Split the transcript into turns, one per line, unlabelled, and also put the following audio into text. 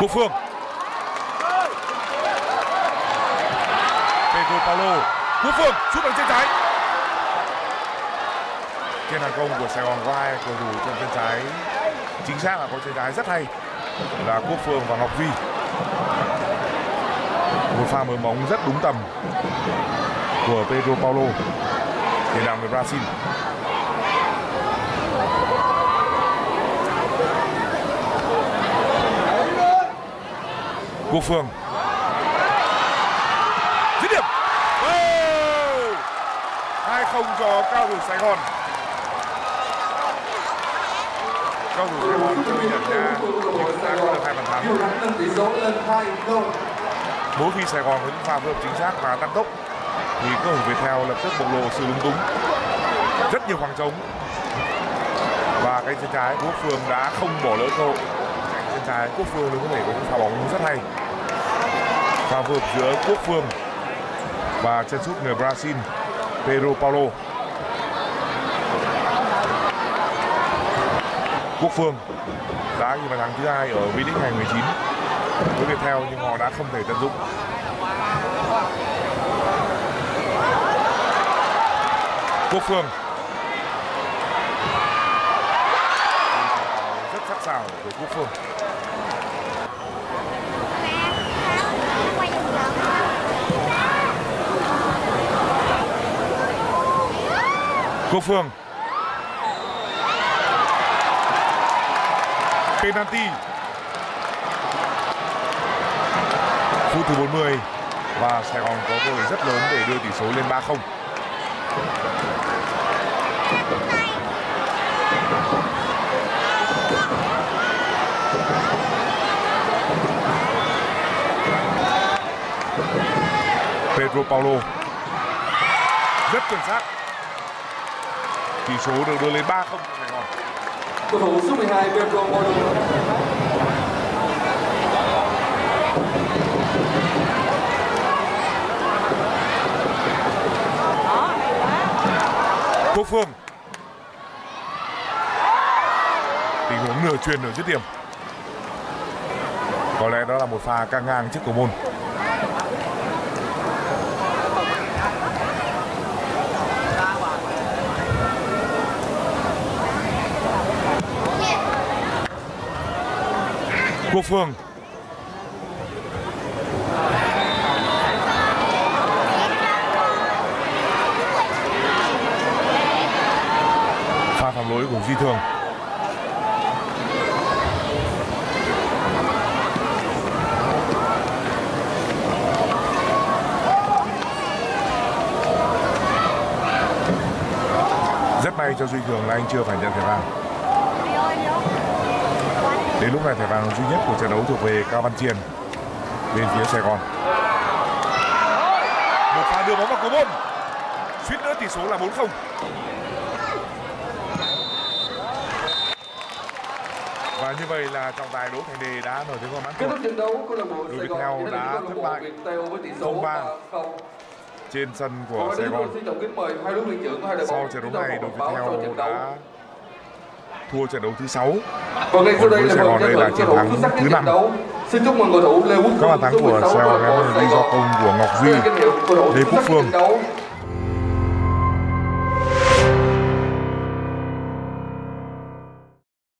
Quốc Phương. Pedro Paulo Quốc Phương sút bằng chân trái. Trên hàng công của Sài Gòn có hai cầu thủ trên chân trái. Chính xác là có chân trái rất hay. Là Quốc Phương và Ngọc Duy. Một pha mở bóng rất đúng tầm của Pedro Paulo. Tiền đạo người Brazil. Của phường. dứt điểm. Hai không cho cao thủ Sài Gòn. Cao thủ Sài Gòn chơi nhận ra nhưng vẫn đã có được hai bàn thắng.
Nâng tỷ số lên 2-0
mỗi khi Sài Gòn có những pha phối hợp chính xác và tăng tốc, thì các cầu thủ theo lập tức bộc lộ sự lúng túng. Rất nhiều khoảng trống. Và cánh chân trái Quốc Phương đã không bỏ lỡ cơ hội. Chân trái Quốc Phương có thể có những pha bóng rất hay pha phối hợp giữa Quốc Phương và chân sút người Brazil, Pedro Paulo. Quốc Phương đã ghi bàn thắng thứ hai ở V-League 2019 với theo nhưng họ đã không thể tận dụng. Quốc Phương rất sắc sảo của Quốc Phương Quốc Phương. Penalty. Phút thứ 40 và Sài Gòn có cơ hội rất lớn để đưa tỷ số lên 3-0 Pedro Paulo. Rất chuẩn xác tỷ số được đưa lên 3-0 cho Sài Gòn.
Cầu thủ số 12 Pedro Paulo
Quốc Phương. Tình huống nửa truyền nửa dứt điểm. Có lẽ đó là một pha căng ngang trước cầu môn Quốc Phương. Pha phạm lỗi của Duy Thường. Rất may cho Duy Thường là anh chưa phải nhận thẻ vàng đến lúc này thẻ vàng duy nhất của trận đấu thuộc về Cao Văn Chiền bên phía Sài Gòn. Một pha đưa bóng vào cầu môn suýt nữa tỷ số là 4-0 và như vậy là trọng tài Đỗ Thành Đề đã nổi tiếng qua mãn
kết thúc trận đấu câu lạc bộ
Đội
Sài Gòn
đã thất bại
với tỷ số
0-3
3-0
trên sân của Sài Gòn. sau trận đấu này đội Viettel đã thua trận đấu thứ 6
Và ngay sau đây
Còn
là
Sài Gòn đây là chiến thắng thứ
trận
năm.
đấu. Xin chúc mừng cầu thủ Lê Quốc
các bàn thắng của
16
Sài Gòn
Sài
do công của Ngọc Duy
là
Lê Quốc Phương